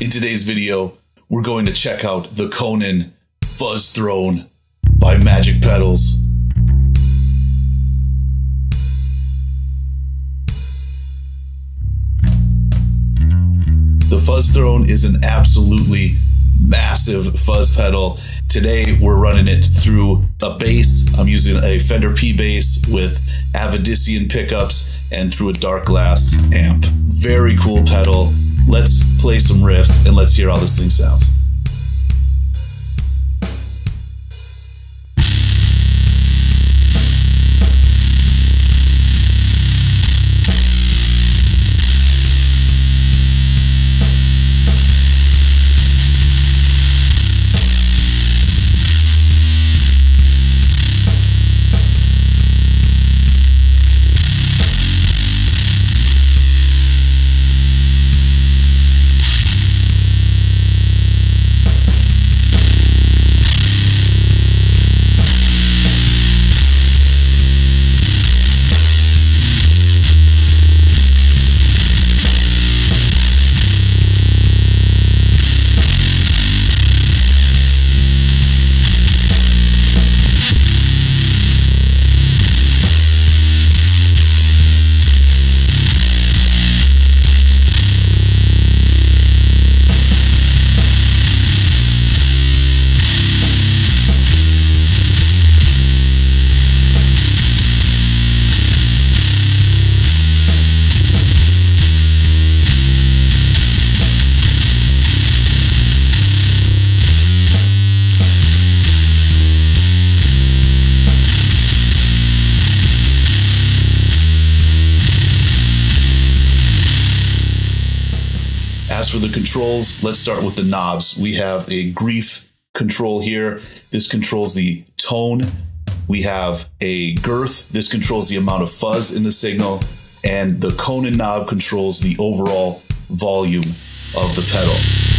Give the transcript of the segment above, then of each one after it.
In today's video, we're going to check out the Conan Fuzz Throne by Magic Pedals. The Fuzz Throne is an absolutely massive fuzz pedal. Today we're running it through a bass. I'm using a Fender P bass with Avidician pickups and through a Darkglass amp. Very cool pedal. Let's play some riffs and let's hear how this thing sounds. As for the controls, let's start with the knobs. We have a grief control here. This controls the tone. We have a girth. This controls the amount of fuzz in the signal. And the Conan knob controls the overall volume of the pedal.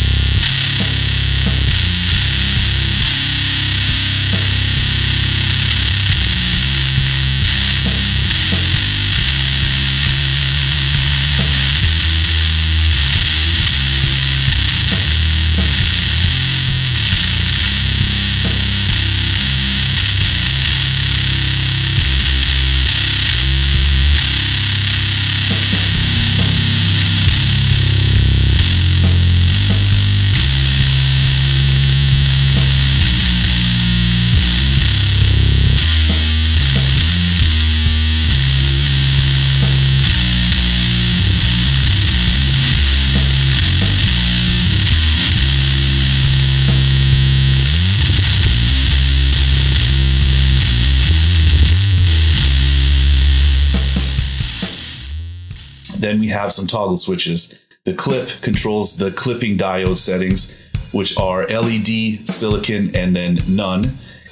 Then we have some toggle switches. The clip controls the clipping diode settings, which are LED, silicon, and then none.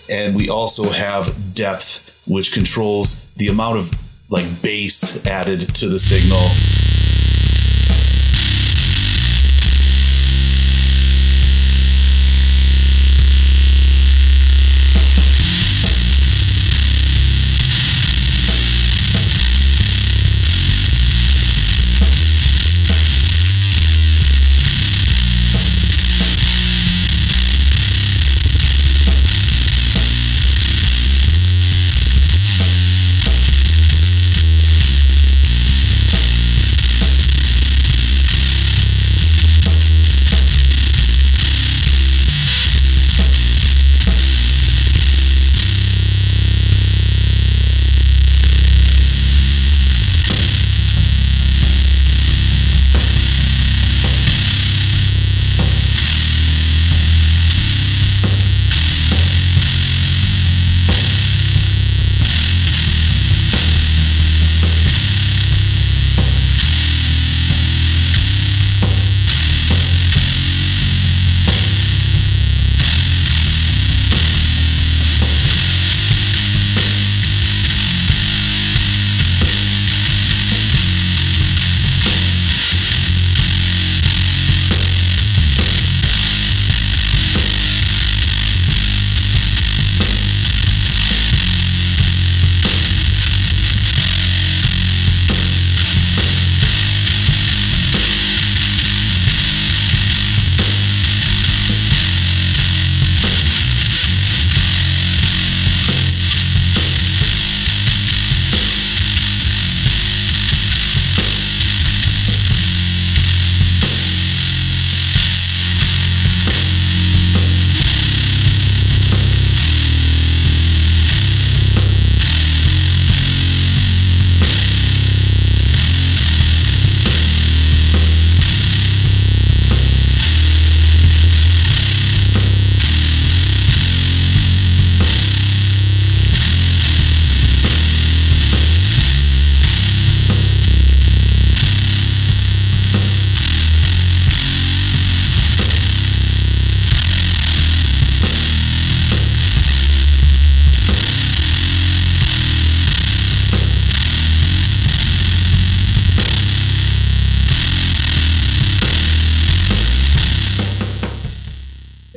And we also have depth, which controls the amount of like bass added to the signal.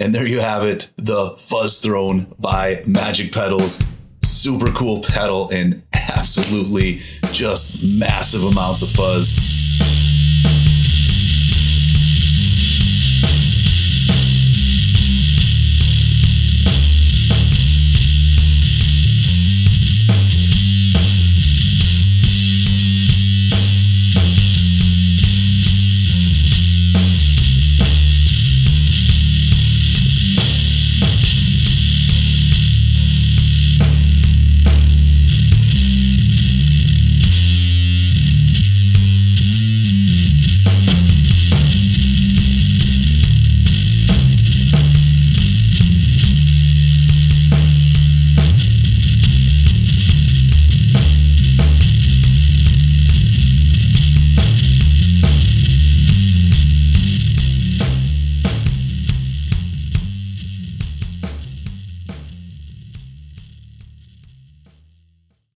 And there you have it, the Fuzz Throne by Magic Pedals. Super cool pedal and absolutely just massive amounts of fuzz.